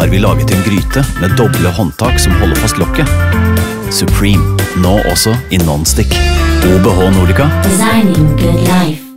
har vi laget en gryte med doble håndtak som holder fast lokket. Supreme, nå også i nonstick. OBH Nordica. Designing good life.